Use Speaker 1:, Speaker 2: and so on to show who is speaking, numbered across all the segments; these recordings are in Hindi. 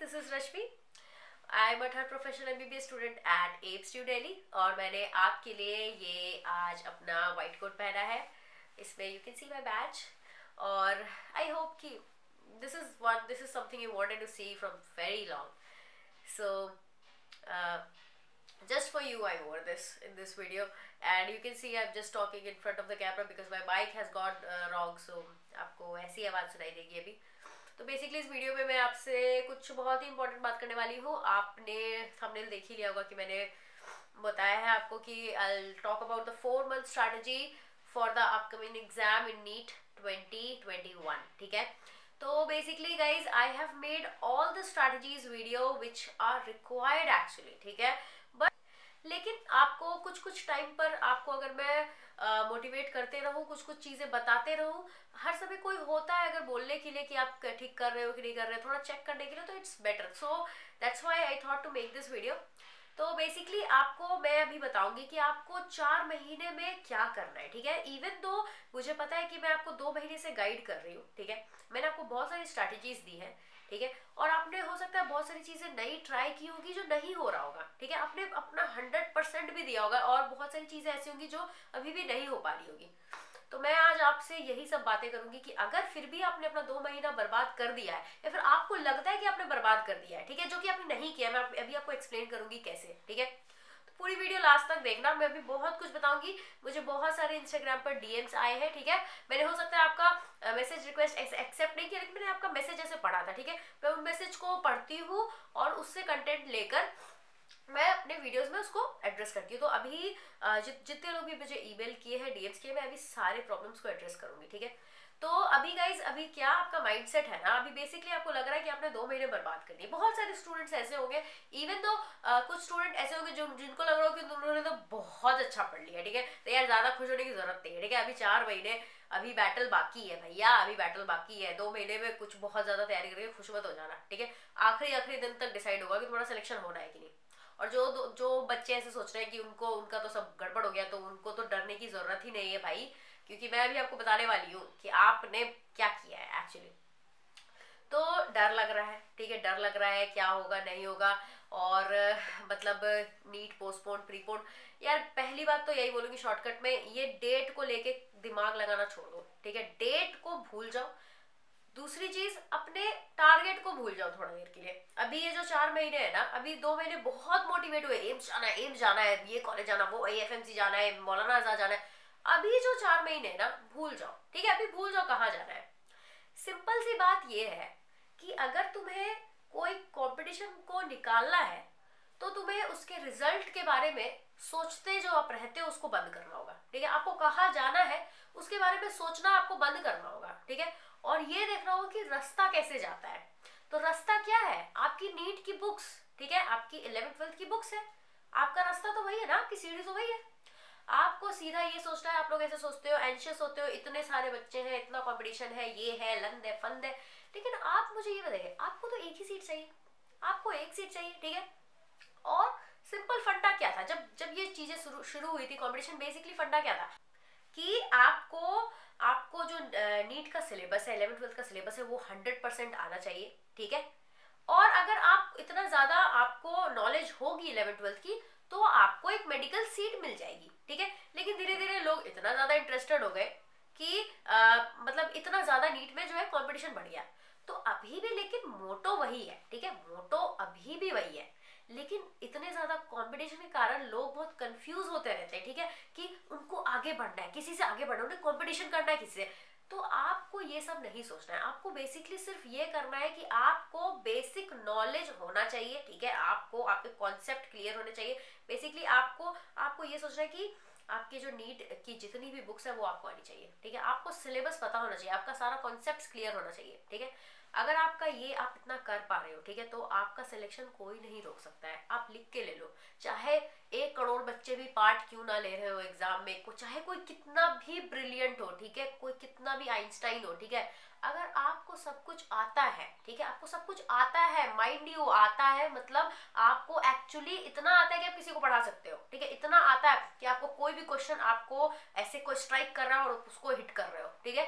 Speaker 1: This is Rashmi I am a third professional MBBS student at AIIMS New Delhi और मैंने आपके लिए ये आज अपना वाइट कोट पहना है। इसमें you can see my badge और आई होप कि this is one this is something you wanted to see from very long so just for you I wore this in this video and you can see I'm just talking in front of the camera because my mic has gone uh, wrong so आपको ऐसी आवाज़ सुनाई देगी अभी। तो बेसिकली इस वीडियो में मैं आपसे कुछ बहुत ही इंपॉर्टेंट बात करने वाली हूँ। आपने थंबनेल देख ही लिया होगा कि मैंने बताया है आपको कि I talk about the four month strategy for the upcoming exam in NEET 2021 ठीक है? तो basically guys I have made all the strategies video which are required actually ठीक है? लेकिन आपको कुछ कुछ टाइम पर आपको अगर मैं मोटिवेट करते रहूँ कुछ कुछ चीज़ें बताते रहूँ, हर समय कोई होता है अगर बोलने के लिए कि आप ठीक कर रहे हो कि नहीं कर रहे हो, थोड़ा चेक करने के लिए तो it's better so that's why I thought to make this video तो बेसिकली आपको मैं अभी बताऊँगी कि आपको चार महीने में क्या करना है, ठीक है? इवन दो मुझे पता है कि मैं आपको दो महीने से गाइड कर रही हूँ, ठीक है? मैंने आपको बहुत सारी स्ट्रैटेजीज दी है, ठीक है? और आपने हो सकता है बहुत सारी चीज़ें नई ट्राई की होगी जो नहीं हो रहा होगा, ठीक है? आपने अपना हंड्रेड परसेंट भी दिया होगा और बहुत सारी चीज़ें ऐसी होंगी जो अभी भी नहीं हो पा रही होगी। तो मैं आज आपसे यही सब बातें करूँगी कि अगर फिर भी आपने अपना दो महीना बर्बाद कर दिया है, या फिर आपको लगता है कि आपने बर्बाद कर दिया है, ठीक है? जो कि आपने नहीं किया, मैं अभी आपको एक्सप्लेन करूँगी कैसे, ठीक है? तो पूरी वीडियो लास्ट तक देखना, मैं अभी बहुत कुछ बताऊँगी। मुझे बहुत सारे इंस्टाग्राम पर डीएम्स आए हैं, ठीक है? मैंने, हो सकता है आपका मैसेज रिक्वेस्ट एक्सेप्ट नहीं किया, लेकिन मैंने आपका मैसेज ऐसे पढ़ा था, ठीक है? मैं उन मैसेज को पढ़ती हूँ और उससे कंटेंट लेकर मैं अपने वीडियोस में उसको एड्रेस करती हूँ। तो अभी जित जितने लोग भी मुझे ईमेल किए हैं डीएम्स किए मैं अभी सारे प्रॉब्लम्स को एड्रेस करूँगी ठीक है? तो अभी गाइज़ अभी क्या आपका माइंडसेट है ना? अभी बेसिकली आपको लग रहा है कि आपने दो महीने बर्बाद कर दिए। बहुत सारे स्टूडेंट्स ऐसे होंगे इवन तो आ, कुछ स्टूडेंट ऐसे होंगे जो जिनको लग रहा हो कि उन्होंने तो बहुत अच्छा पढ़ लिया ठीक है? तो यार ज़्यादा खुश होने की ज़रूरत नहीं है ठीक है? अभी चार महीने अभी बैटल बाकी है भैया अभी बैटल बाकी है। दो महीने में कुछ बहुत ज़्यादा तैयारी करके खुश मत हो जाना ठीक है? आखिरी आखिरी दिन तक डिसाइड होगा कि तुम्हारा सिलेक्शन होना है कि नहीं। और जो जो बच्चे ऐसे सोच रहे हैं कि उनको, उनका तो सब गड़बड़ हो गया तो उनको तो डरने की ज़रूरत ही नहीं है भाई। क्योंकि मैं अभी आपको बताने वाली हूँ कि आपने क्या किया है एक्चुअली तो डर लग रहा है, ठीक है, डर लग रहा है क्या होगा, नहीं होगा, और मतलब नीट पोस्टपोन प्रीपोन यार, पहली बात तो यही बोलूँगी शॉर्टकट में ये डेट को लेके दिमाग लगाना छोड़ दो, ठीक है? डेट को भूल जाओ दूसरी चीज़, अपने टारगेट को भूल जाओ थोड़ा देर के लिए। अभी ये जो चार महीने है ना, अभी दो महीने बहुत मोटिवेट हुए, एम्स जाना है, एम्स जाना है ये कॉलेज जाना वो ए जाना है, मौलाना आज़ाद जाना है। अभी जो चार महीने है ना, भूल जाओ, ठीक है? अभी भूल जाओ कहाँ जाना है। सिंपल सी बात यह है कि अगर तुम्हें कोई कंपटीशन को निकालना है तो तुम्हें उसके रिज़ल्ट के बारे में सोचते जो आप रहते हो, उसको बंद करना होगा, ठीक है? आपको कहा जाना है, उसके बारे में सोचना आपको बंद करना होगा, ठीक है? और ये देखना होगा कि रास्ता कैसे जाता है। तो रास्ता क्या है? आपकी नीट की बुक्स, ठीक है? आपकी इलेवेंथ, ट्वेल्थ की बुक्स है। आपका रास्ता तो वही है ना? आपकी सीढ़ी तो वही है। आपको सीधा ये सोचना है, आप लोग ऐसे सोचते हो एंशियस होते हो, इतने सारे बच्चे हैं, इतना कॉम्पिटिशन है, ये है, लंद है, फंद है। लेकिन आप मुझे ये बताइए, आपको तो एक ही सीट चाहिए। आपको एक सीट चाहिए, ठीक है? और सिंपल फंडा क्या था? जब जब ये चीज़ें शुरू हुई थी कॉम्पिटिशन बेसिकली फंडा क्या था? कि आपको आपको जो नीट का सिलेबस है इलेवन ट्वेल्थ का सिलेबस है वो हंड्रेड परसेंट आना चाहिए ठीक है? और अगर आप इतना ज़्यादा आपको नॉलेज होगी इलेवन ट्वेल्थ की तो आपको एक मेडिकल सीट मिल जाएगी ठीक है? लेकिन धीरे धीरे लोग इतना ज़्यादा इंटरेस्टेड हो गए कि आ, मतलब इतना ज़्यादा नीट में जो है कॉम्पिटिशन बढ़ गया। तो अभी भी लेकिन मोटो वही है ठीक है? मोटो अभी भी वही है। लेकिन इतने ज़्यादा कॉम्पिटिशन के कारण लोग बहुत कंफ्यूज होते रहते हैं, ठीक है? कि उनको आगे बढ़ना है, किसी से आगे बढ़ना उन्हें कॉम्पिटिशन करना है किसी से। तो आपको ये सब नहीं सोचना है। आपको बेसिकली सिर्फ़ ये करना है कि आपको बेसिक नॉलेज होना चाहिए, ठीक है? आपको, आपके कॉन्सेप्ट क्लियर होने चाहिए। बेसिकली आपको आपको ये सोचना है कि आपकी जो नीट की जितनी भी बुक्स है वो आपको आनी चाहिए, ठीक है? आपको सिलेबस पता होना चाहिए, आपका सारा कॉन्सेप्ट क्लियर होना चाहिए, ठीक है? अगर आपका ये आप इतना कर पा रहे हो, ठीक है तो आपका सिलेक्शन कोई नहीं रोक सकता है। आप लिख के ले लो। चाहे एक करोड़ बच्चे भी पार्ट क्यों ना ले रहे हो एग्ज़ाम में, को चाहे कोई कितना भी ब्रिलियंट हो, ठीक है? कोई कितना भी आइंस्टाइन हो, ठीक है? अगर आपको सब कुछ आता है, ठीक है? आपको सब कुछ आता है माइंड यू आता है मतलब आपको एक्चुअली इतना आता है कि आप किसी को पढ़ा सकते हो, ठीक है? इतना आता है कि आपको कोई भी क्वेश्चन आपको ऐसे कोई स्ट्राइक कर रहा है और उसको हिट कर रहे हो, ठीक है?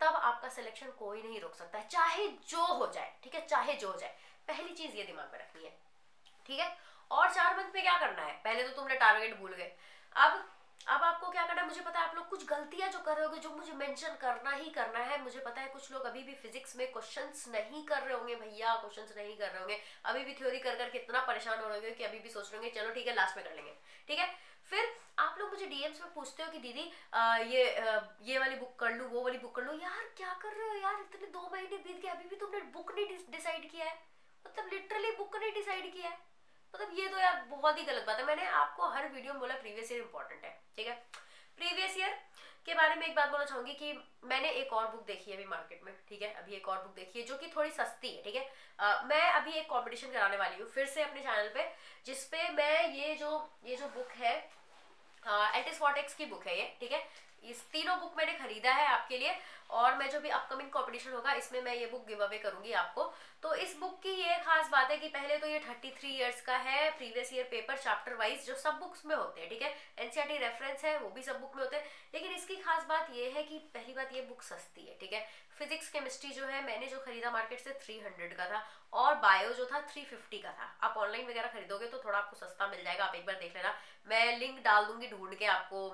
Speaker 1: तब आपका सिलेक्शन कोई नहीं रोक सकता है, चाहे जो हो जाए, ठीक है? चाहे जो हो जाए। पहली चीज़ ये दिमाग में रखनी है, ठीक है? और चार मंथ में क्या करना है? पहले तो तुमने टारगेट भूल गए। अब अब आपको क्या करना है? मुझे पता है आप लोग कुछ गलतियाँ जो कर रहे होगे जो मुझे मेंशन करना ही करना है। मुझे पता है कुछ लोग अभी भी फिजिक्स में क्वेश्चंस नहीं कर रहे होंगे भैया क्वेश्चंस नहीं कर रहे होंगे। अभी भी थ्योरी कर कर कितना परेशान हो रहे होंगे कि अभी भी सोच रहे होंगे चलो ठीक है लास्ट में कर लेंगे। ठीक है? फिर आप लोग मुझे डीएम्स में पूछते हो कि दीदी आ, ये आ, ये वाली बुक कर लूँ वो वाली बुक कर लूँ। यार क्या कर रहे हो यार? इतने दो महीने बीत गए अभी भी तुमने बुक नहीं डिसाइड किया है? मतलब लिटरली बुक नहीं डिसाइड किया है मतलब ये तो यार बहुत ही गलत बात है। मैंने आपको हर वीडियो में बोला प्रीवियस ईयर इंपॉर्टेंट है, ठीक है? प्रीवियस ईयर के बारे में एक बात बोलना चाहूँगी कि मैंने एक और बुक देखी है अभी मार्केट में, ठीक है? अभी एक और बुक देखी है जो कि थोड़ी सस्ती है, ठीक है? मैं अभी एक कंपटीशन कराने वाली हूँ, फिर से अपने चैनल पे, जिसपे मैं ये जो ये जो बुक है एटिस वॉटेक्स की बुक है ये, ठीक है? इस तीनों बुक मैंने खरीदा है आपके लिए। और मैं जो भी अपकमिंग कॉम्पिटिशन होगा, इसमें मैं ये बुक गिव अवे करूँगी आपको। तो इस बुक की ये खास बात है कि पहले तो ये थर्टी थ्री ईयर्स का है previous year paper chapter wise जो सब बुक्स में होते हैं, ठीक है? एनसीआरटी रेफरेंस है, वो भी सब बुक में होते हैं। लेकिन इसकी खास बात ये है कि पहली बात ये बुक सस्ती है, ठीक है? फिजिक्स केमिस्ट्री जो है, मैंने जो खरीदा मार्केट से 300 का था। और बायो जो था 350 का था। आप ऑनलाइन वगैरह खरीदोगे तो थोड़ा आपको सस्ता मिल जाएगा, आप एक बार देख लेना। मैं लिंक डाल दूँगी ढूंढ के आपको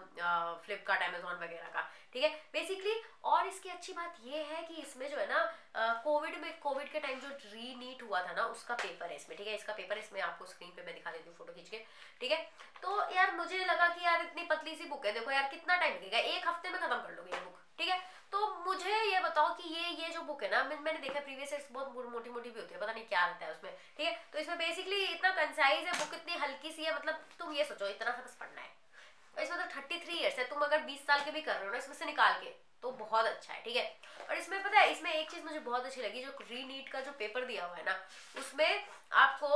Speaker 1: फ्लिपकार्ट अमेजोन वगैरह का। ठीक है? बेसिकली और इसकी अच्छी बात ये है कि इसमें जो है ना कोविड में कोविड के टाइम जो री नीट हुआ था ना, उसका पेपर है इसमें। ठीक है? इसका पेपर इसमें आपको स्क्रीन पे मैं दिखा देती हूँ फ़ोटो खींच के। ठीक है? तो यार, मुझे लगा कि यार, इतनी पतली सी बुक है। देखो यार, कितना टाइम लगेगा? एक हफ़्ते में खत्म कर लोगे ये बुक ठीक है? तो मुझे ये बताओ कि ये ये जो बुक है ना मैंने देखा प्रीवियस ईयर बहुत मोटी मोटी भी होती है, पता नहीं क्या रहता है उसमें, ठीक है? तो इसमें बेसिकली इतना कंसाइज है बुक इतनी हल्की सी है मतलब तुम ये सोचो, इतना सा बस पढ़ना है। इसमें तो थर्टी थ्री ईयर्स है, तुम अगर बीस साल के भी कर रहे हो ना, इसमें से निकाल के तो बहुत अच्छा है, ठीक है? और इसमें पता है, इसमें एक चीज़ मुझे बहुत अच्छी लगी, जो री नीट का जो पेपर दिया हुआ है ना, उसमें आपको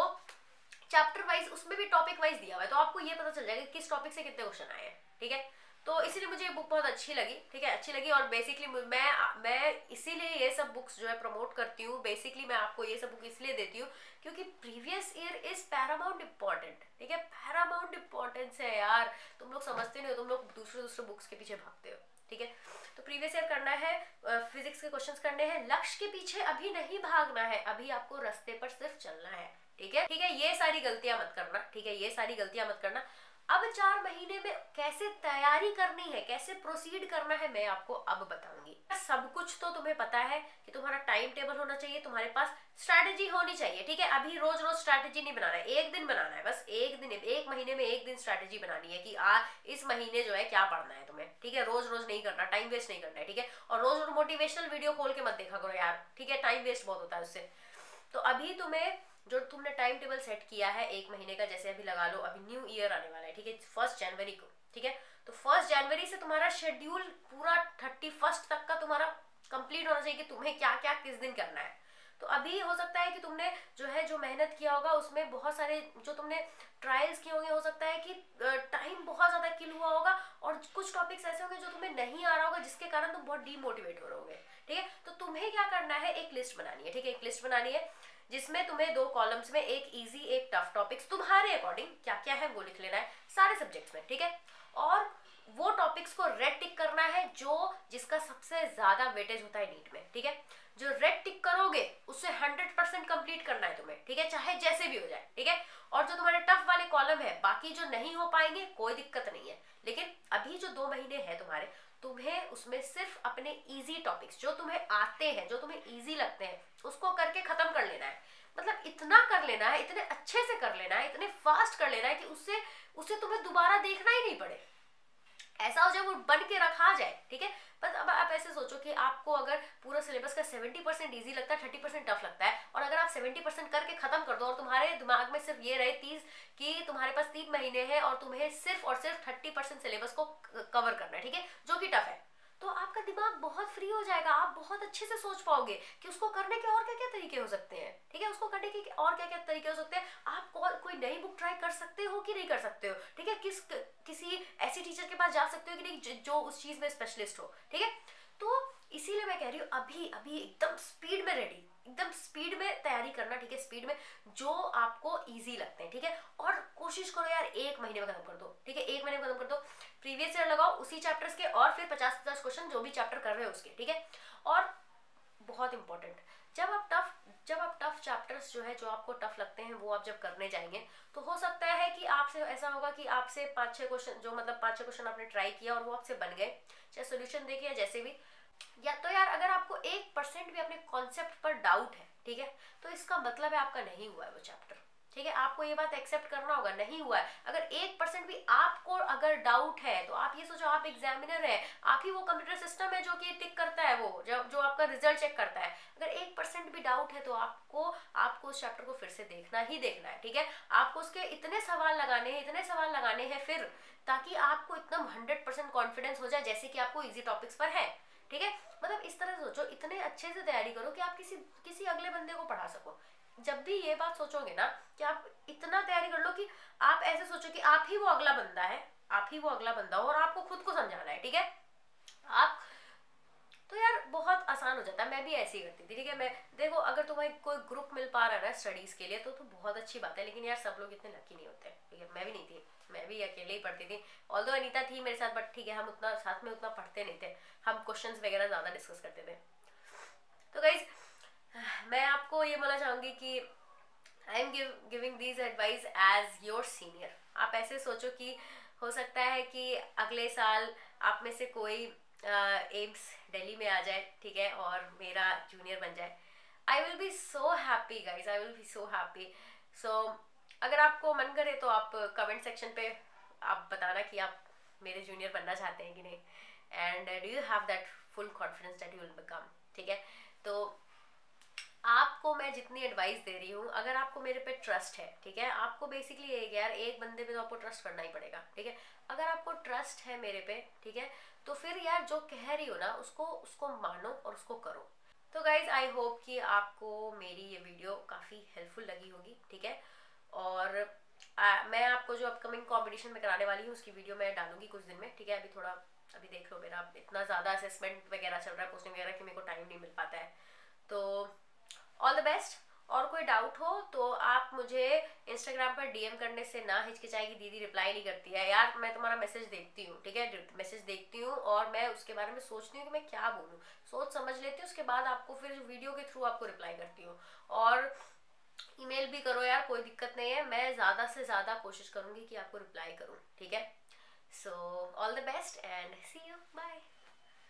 Speaker 1: चैप्टर वाइज उसमें भी टॉपिक वाइज दिया हुआ है तो आपको ये पता चल जाएगा किस टॉपिक से कितने क्वेश्चन आए हैं, ठीक है? तो इसीलिए मुझे ये बुक बहुत अच्छी लगी, ठीक है? अच्छी लगी और बेसिकली मैं मैं इसीलिए ये सब बुक्स जो है प्रमोट करती हूँ। बेसिकली मैं आपको ये सब बुक इसलिए देती हूँ क्योंकि previous year is paramount important ठीक है? पैरामाउंट इम्पॉर्टेंस है यार। तुम लोग समझते नहीं हो, तुम लोग दूसरे दूसरे बुक्स के पीछे भागते हो, ठीक है? तो प्रीवियस ईयर करना है फिजिक्स के क्वेश्चंस करने हैं। लक्ष्य के पीछे अभी नहीं भागना है, अभी आपको रास्ते पर सिर्फ़ चलना है, ठीक है? ठीक है? ये सारी गलतियाँ मत करना, ठीक है? ये सारी गलतियाँ मत करना। अब चार महीने में कैसे तैयारी करनी है, कैसे प्रोसीड करना है, मैं आपको अब बताऊँगी। सब कुछ तो तुम्हें पता है कि तुम्हारा टाइम टेबल होना चाहिए, तुम्हारे पास स्ट्रैटेजी होनी चाहिए, ठीक है? अभी रोज रोज स्ट्रैटेजी नहीं बनाना है, एक दिन बनाना है, बस एक दिन, एक महीने में एक दिन स्ट्रैटेजी बनानी है कि आ, इस महीने जो है क्या पढ़ना है तुम्हें, ठीक है? रोज रोज नहीं करना टाइम वेस्ट नहीं करना है, ठीक है? और रोज रोज मोटिवेशनल वीडियो खोल के मत देखा करो यार, ठीक है? टाइम वेस्ट बहुत होता है उससे। तो अभी तुम्हें जो तुमने टाइम टेबल सेट किया है एक महीने का, जैसे अभी लगा लो, अभी न्यू ईयर आने वाला है, ठीक है? फ़र्स्ट जनवरी को, ठीक है? तो फ़र्स्ट जनवरी से तुम्हारा शेड्यूल पूरा थर्टी फ़र्स्ट तक का तुम्हारा कंप्लीट होना चाहिए कि तुम्हें क्या क्या किस दिन करना है। तो अभी हो सकता है कि तुमने जो है, जो मेहनत किया होगा, उसमें बहुत सारे जो तुमने ट्रायल्स किए होंगे, हो सकता है कि टाइम बहुत ज़्यादा किल हुआ होगा और कुछ टॉपिक्स ऐसे होंगे जो तुम्हें नहीं आ रहा होगा, जिसके कारण तुम बहुत डीमोटिवेट हो रहोगे, ठीक है? तो तुम्हें क्या करना है, एक लिस्ट बनानी है, ठीक है? एक लिस्ट बनानी है। जिसमें तुम्हें दो कॉलम्स में एक इजी एक टफ टॉपिक्स तुम्हारे अकॉर्डिंग क्या क्या है वो लिख लेना है, सारे सब्जेक्ट्स में, ठीक है? और वो टॉपिक्स को रेड टिक करना है जो जिसका सबसे ज़्यादा वेटेज होता है नीट में, ठीक है? जो रेड टिक करोगे, उससे हंड्रेड परसेंट कंप्लीट करना है तुम्हें, ठीक है? चाहे जैसे भी हो जाए, ठीक है? और जो तुम्हारे टफ वाले कॉलम है, बाकी जो नहीं हो पाएँगे, कोई दिक्कत नहीं है। लेकिन अभी जो दो महीने हैं तुम्हारे, तुम्हें उसमें सिर्फ़ अपने इजी टॉपिक्स जो तुम्हें आते हैं, जो तुम्हें इजी लगते हैं उसको करके खत्म कर लेना है। मतलब इतना कर लेना है, इतने अच्छे से कर लेना है, इतने फास्ट कर लेना है कि उससे उसे तुम्हें दोबारा देखना ही नहीं पड़े। ऐसा हो जाए वो बन के रखा जाए, ठीक है? बस अब आप ऐसे सोचो कि आपको अगर पूरा सिलेबस का 70 परसेंट ईजी लगता है 30 परसेंट टफ लगता है, और अगर आप 70 परसेंट करके खत्म कर दो और तुम्हारे दिमाग में सिर्फ़ ये रहे तीस कि तुम्हारे पास तीन महीने हैं और तुम्हें सिर्फ़ और सिर्फ़ 30 परसेंट सिलेबस को कवर करना है, ठीक है? जो कि टफ है। तो आपका दिमाग बहुत फ्री हो जाएगा, आप बहुत अच्छे से सोच पाओगे कि उसको करने के और क्या क्या तरीके हो सकते हैं। ठीक है? उसको करने के और क्या क्या तरीके हो सकते हैं। आप कोई नई बुक ट्राई कर सकते हो कि नहीं कर सकते हो? ठीक है? किस, किसी ऐसी टीचर के पास जा सकते हो कि नहीं, जो उस चीज़ में स्पेशलिस्ट हो? ठीक है? तो इसीलिए मैं कह रही हूँ, अभी अभी एकदम स्पीड में रेडी एकदम स्पीड में तैयारी करना, ठीक है? स्पीड में जो आपको इजी लगते हैं, ठीक है? थीके? और कोशिश करो यार, एक महीने में खत्म कर दो, ठीक है? एक महीने में खत्म कर दो। प्रीवियस ईयर लगाओ उसी चैप्टर्स के और फिर पचास पचास क्वेश्चन जो भी चैप्टर कर रहे हो उसके, ठीक है? और बहुत इंपॉर्टेंट जब आप टफ जब आप टफ चैप्टर्स जो है, जो आपको टफ लगते हैं, वो आप जब करने जाएँगे तो हो सकता है कि आपसे ऐसा होगा कि आपसे पाँच छः क्वेश्चन जो मतलब पाँच छः क्वेश्चन आपने ट्राई किया और वो आपसे बन गए। चाहे सोल्यूशन देखिए जैसे भी या तो यार अगर आपको एक परसेंट भी अपने कॉन्सेप्ट पर डाउट है, ठीक है? तो इसका मतलब है आपका नहीं हुआ है वो चैप्टर ठीक है? आपको ये बात एक्सेप्ट करना होगा, नहीं हुआ है। अगर एक परसेंट भी आपको अगर डाउट है तो आप ये सोचो, आप एग्जामिनर है, आप ही वो कंप्यूटर सिस्टम है जो कि टिक करता है वो, जो जो आपका रिज़ल्ट चेक करता है। अगर एक परसेंट भी डाउट है तो आपको आपको उस चैप्टर को फिर से देखना ही देखना है, ठीक है? आपको उसके इतने सवाल लगाने हैं, इतने सवाल लगाने हैं फिर, ताकि आपको एकदम हंड्रेड कॉन्फिडेंस हो जाए, जैसे कि आपको इजी टॉपिक्स पर है। ठीक है? मतलब इस तरह सोचो, इतने अच्छे से तैयारी करो कि आप किसी किसी अगले बंदे को पढ़ा सको। जब भी ये बात सोचोगे ना कि आप इतना तैयारी कर लो कि आप ऐसे सोचो कि आप ही वो अगला बंदा है, आप ही वो अगला बंदा हो और आपको खुद को समझाना है, ठीक है? आप तो यार बहुत आसान हो जाता है। मैं भी ऐसे ही करती थी, ठीक है? मैं, देखो, अगर तुम्हें कोई ग्रुप मिल पा रहा है ना स्टडीज़ के लिए तो तो बहुत अच्छी बात है, लेकिन यार सब लोग इतने लकी नहीं होते। ठीक है? मैं भी नहीं थी, मैं भी अकेले ही पढ़ती थी। ऑल अनीता थी मेरे साथ बट ठीक है, हम उतना, साथ में उतना पढ़ते नहीं थे। हम क्वेश्चन वगैरह ज़्यादा डिस्कस करते थे। तो गाइज़ मैं आपको ये बोलना चाहूँगी कि I am giving these advice as your senior आप ऐसे सोचो कि हो सकता है कि अगले साल आप में से कोई एम्स दिल्ली में आ जाए, ठीक है, और मेरा जूनियर बन जाए। I will be so happy guys I will be so happy so अगर आपको मन करे तो आप कमेंट सेक्शन पे आप बताना कि आप मेरे जूनियर बनना चाहते हैं कि नहीं। And do you have that full confidence that you will become ठीक है? तो आपको मैं जितनी एडवाइस दे रही हूँ अगर आपको मेरे पे ट्रस्ट है ठीक है? आपको बेसिकली ये यार एक बंदे पे तो आपको ट्रस्ट करना ही पड़ेगा ठीक है? अगर आपको ट्रस्ट है मेरे पे ठीक है? तो फिर यार जो कह रही हो ना उसको उसको मानो और उसको करो। तो गाइज़ आई होप कि आपको मेरी ये वीडियो काफ़ी हेल्पफुल लगी होगी ठीक है? और आ, मैं आपको जो अपकमिंग कॉम्पिटिशन में कराने वाली हूँ उसकी वीडियो मैं डालूँगी कुछ दिन में ठीक है? अभी थोड़ा अभी देख लो मेरा इतना ज़्यादा असेसमेंट वगैरह चल रहा है पोस्टिंग वगैरह कि मेरे को टाइम नहीं मिल पाता है। तो ऑल द बेस्ट और कोई डाउट हो तो आप मुझे इंस्टाग्राम पर डीएम करने से ना हिचकिचाएगी, दीदी रिप्लाई नहीं करती है। यार, मैं तुम्हारा मैसेज देखती हूँ, ठीक है? मैसेज देखती हूँ और मैं उसके बारे में सोचती हूँ कि मैं क्या बोलूँ। सोच समझ लेती हूँ, उसके बाद आपको फिर वीडियो के थ्रू आपको रिप्लाई करती हूँ। और ईमेल भी करो यार, कोई दिक्कत नहीं है। मैं ज़्यादा से ज़्यादा कोशिश करूँगी कि आपको रिप्लाई करूँ, ठीक है? So all the best and see you bye